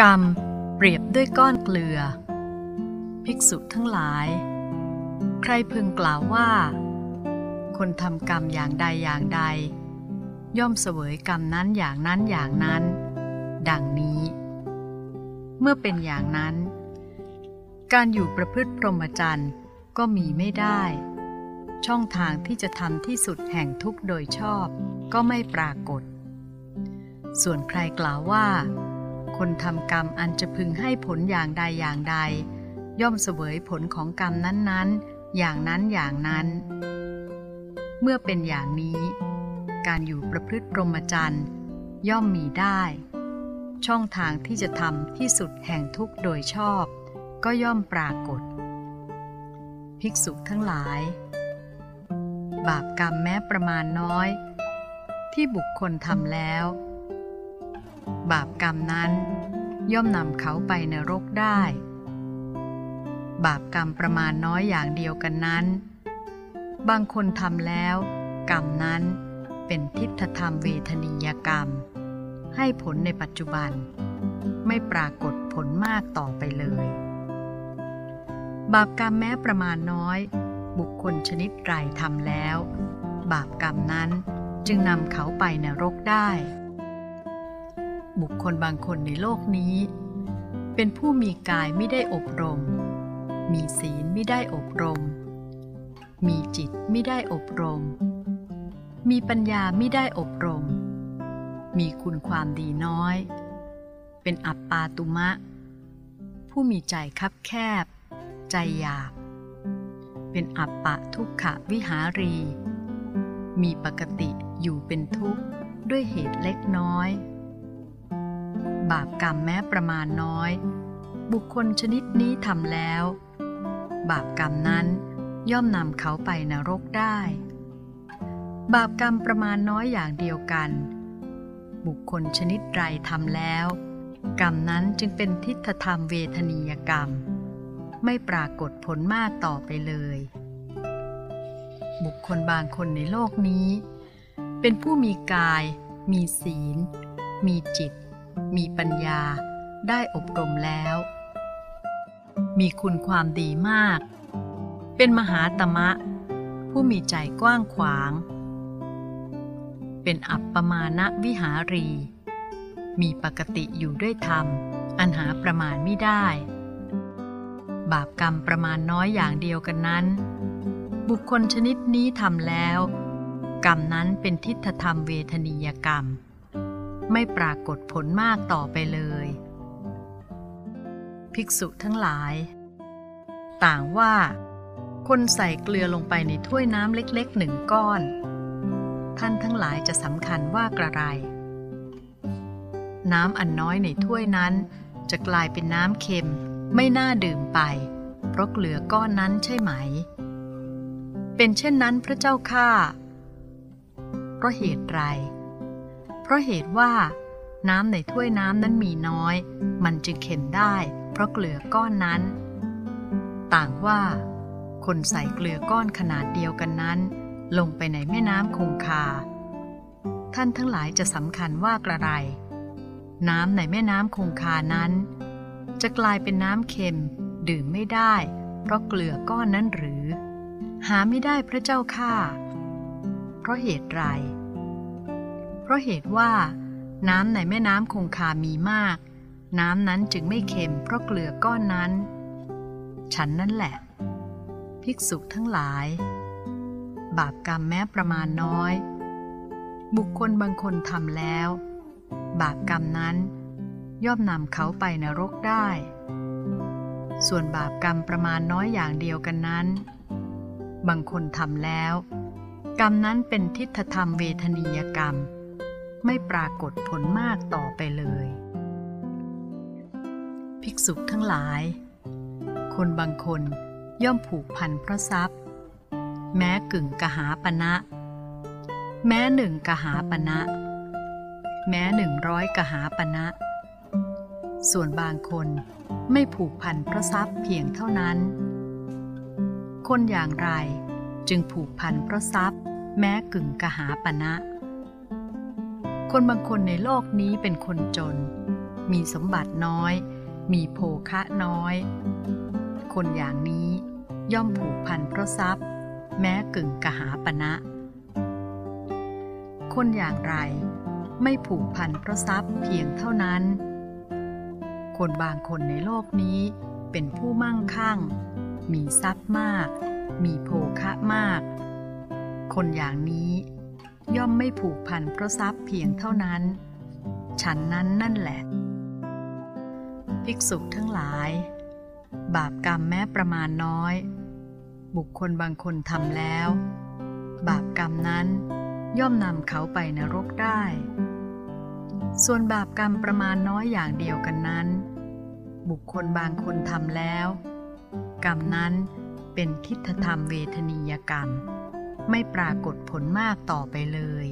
กรรมเปรียบด้วยก้อนเกลือ ภิกษุทั้งหลาย ใครพึงกล่าวว่า คนทำกรรมอย่างใดอย่างใด ย่อมเสวยกรรมนั้นอย่างนั้นอย่างนั้น ดังนี้ เมื่อเป็นอย่างนั้น การอยู่ประพฤติพรหมจรรย์ก็มีไม่ได้ ช่องทางที่จะทำที่สุดแห่งทุกโดยชอบก็ไม่ปรากฏ ส่วนใครกล่าวว่า คนทำกรรมอันจะพึงให้ผลอย่างใดอย่างใด ย่อมเสวยผลของกรรมนั้นๆ อย่างนั้นอย่างนั้น เมื่อเป็นอย่างนี้ การอยู่ประพฤติพรหมจรรย์ย่อมมีได้ ช่องทางที่จะทำที่สุดแห่งทุกโดยชอบ ก็ย่อมปรากฏ ภิกษุทั้งหลาย บาปกรรมแม้ประมาณน้อย ที่บุคคลทำแล้ว บาปกรรมนั้น ย่อมนำเขาไปนรกได้ บาปกรรมประมาณน้อยอย่างเดียวกันนั้น บางคนทำแล้ว กรรมนั้นเป็นทิฏฐธรรมเวทนียกรรม ให้ผลในปัจจุบัน ไม่ปรากฏผลมากต่อไปเลย บาปกรรมแม้ประมาณน้อย บุคคลชนิดไรทำแล้ว บาปกรรมนั้นจึงนำเขาไปนรกได้ บุคคลบางคนในโลกนี้ เป็นผู้มีกายไม่ได้อบรม มีศีลไม่ได้อบรม มีจิตไม่ได้อบรม มีปัญญาไม่ได้อบรม มีคุณความดีน้อย เป็นอัปปาตุมะ ผู้มีใจคับแคบ ใจหยาบ เป็นอัปปะทุกขวิหารี มีปกติอยู่เป็นทุกข์ด้วยเหตุเล็กน้อย บาปกรรมแม้ประมาณน้อย บุคคลชนิดนี้ทำแล้ว บาปกรรมนั้นย่อมนำเขาไปนรกได้ บาปกรรมประมาณน้อยอย่างเดียวกัน บุคคลชนิดไรทำแล้ว กรรมนั้นจึงเป็นทิฏฐธรรมเวทนียกรรม ไม่ปรากฏผลมากต่อไปเลย บุคคลบางคนในโลกนี้ เป็นผู้มีกาย มีศีล มีจิต มีปัญญาได้อบรมแล้ว มีคุณความดีมาก เป็นมหาตมะ ผู้มีใจกว้างขวาง เป็นอัปปมาณวิหารี มีปกติอยู่ด้วยธรรม อันหาประมาณไม่ได้ บาปกรรมประมาณน้อยอย่างเดียวกันนั้น บุคคลชนิดนี้ทำแล้ว กรรมนั้นเป็นทิฏฐธรรมเวทนียกรรม ไม่ปรากฏผลมากต่อไปเลย ภิกษุทั้งหลาย ต่างว่า คนใส่เกลือลงไปในถ้วยน้ำเล็กๆหนึ่งก้อน ท่านทั้งหลายจะสำคัญว่ากระไร น้ำอันน้อยในถ้วยนั้น จะกลายเป็นน้ำเค็มไม่น่าดื่มไป เพราะเกลือก้อนนั้นใช่ไหม เป็นเช่นนั้นพระเจ้าข้าเพราะเหตุไร เพราะเหตุว่า น้ำในถ้วยน้ำนั้นมีน้อย มันจึงเค็มได้ เพราะเกลือก้อนนั้น ต่างว่า คนใส่เกลือก้อนขนาดเดียวกันนั้น ลงไปในแม่น้ำคงคา ท่านทั้งหลายจะสำคัญว่ากระไร น้ำในแม่น้ำคงคานั้น จะกลายเป็นน้ำเค็มดื่มไม่ได้ เพราะเกลือก้อนนั้นหรือ หาไม่ได้พระเจ้าข้าเพราะเหตุไร เพราะเหตุว่า น้ำในแม่น้ำคงคามีมาก น้ำนั้นจึงไม่เค็มเพราะเกลือก้อนนั้น ฉันนั่นแหละ ภิกษุทั้งหลาย บาปกรรมแม้ประมาณน้อย บุคคลบางคนทำแล้ว บาปกรรมนั้นย่อมนำเขาไปนรกได้ ส่วนบาปกรรมประมาณน้อยอย่างเดียวกันนั้น บางคนทำแล้ว กรรมนั้นเป็นทิฏฐธรรมเวทนียกรรม ไม่ปรากฏผลมากต่อไปเลย ภิกษุทั้งหลาย คนบางคนย่อมผูกพันเพราะทรัพย์ แม้กึ่งกหาปณะแม้หนึ่งกหาปณะแม้หนึ่งร้อยกหาปณะส่วนบางคนไม่ผูกพันเพราะทรัพย์เพียงเท่านั้น คนอย่างไรจึงผูกพันเพราะทรัพย์ แม้กึ่งกหาปณะ คนบางคนในโลกนี้เป็นคนจน มีสมบัติน้อย มีโภคะน้อย คนอย่างนี้ย่อมผูกพันเพราะทรัพย์ แม้กึ่งกหาปณะคนอย่างไรไม่ผูกพันเพราะทรัพย์เพียงเท่านั้น คนบางคนในโลกนี้เป็นผู้มั่งคั่ง มีทรัพย์มาก มีโภคะมาก คนอย่างนี้ ย่อมไม่ผูกพันเพราะทรัพย์เพียงเท่านั้น ฉันนั้นนั่นแหละ ภิกษุทั้งหลาย บาปกรรมแม้ประมาณน้อย บุคคลบางคนทำแล้ว บาปกรรมนั้นย่อมนำเขาไปนรกได้ ส่วนบาปกรรมประมาณน้อยอย่างเดียวกันนั้น บุคคลบางคนทำแล้ว กรรมนั้นเป็นทิฏฐธรรมเวทนียกรรม ไม่ปรากฏผลมากต่อไปเลย